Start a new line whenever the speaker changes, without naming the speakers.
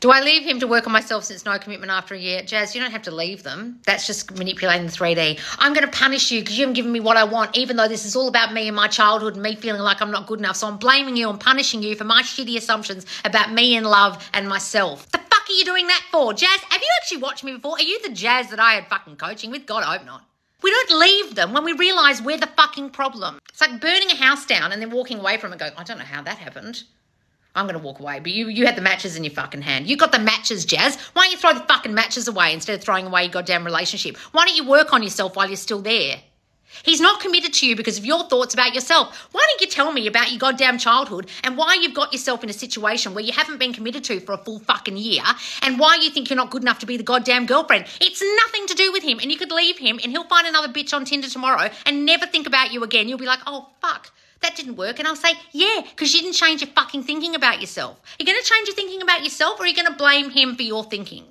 Do I leave him to work on myself since no commitment after a year? Jazz, you don't have to leave them. That's just manipulating the 3D. I'm going to punish you because you haven't given me what I want, even though this is all about me and my childhood and me feeling like I'm not good enough. So I'm blaming you and punishing you for my shitty assumptions about me and love and myself. The fuck are you doing that for? Jazz, have you actually watched me before? Are you the Jazz that I had fucking coaching with? God, I hope not. We don't leave them when we realise we're the fucking problem. It's like burning a house down and then walking away from it going, I don't know how that happened. I'm to walk away. But you, you had the matches in your fucking hand. You got the matches, Jazz. Why don't you throw the fucking matches away instead of throwing away your goddamn relationship? Why don't you work on yourself while you're still there? He's not committed to you because of your thoughts about yourself. Why don't you tell me about your goddamn childhood and why you've got yourself in a situation where you haven't been committed to for a full fucking year and why you think you're not good enough to be the goddamn girlfriend? It's nothing to do with him and you could leave him and he'll find another bitch on Tinder tomorrow and never think about you again. You'll be like, oh, fuck didn't work. And I'll say, yeah, because you didn't change your fucking thinking about yourself. You're going to change your thinking about yourself or are you going to blame him for your thinking?